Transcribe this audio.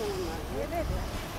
嗯，对对对。